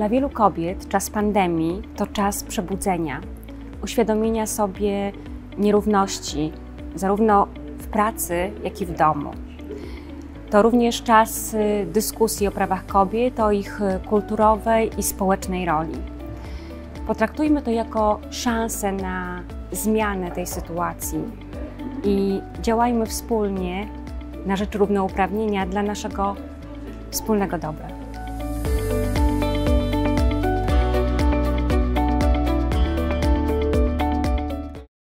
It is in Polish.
Dla wielu kobiet czas pandemii to czas przebudzenia, uświadomienia sobie nierówności, zarówno w pracy, jak i w domu. To również czas y, dyskusji o prawach kobiet, o ich y, kulturowej i społecznej roli. Potraktujmy to jako szansę na zmianę tej sytuacji i działajmy wspólnie na rzecz równouprawnienia dla naszego wspólnego dobra.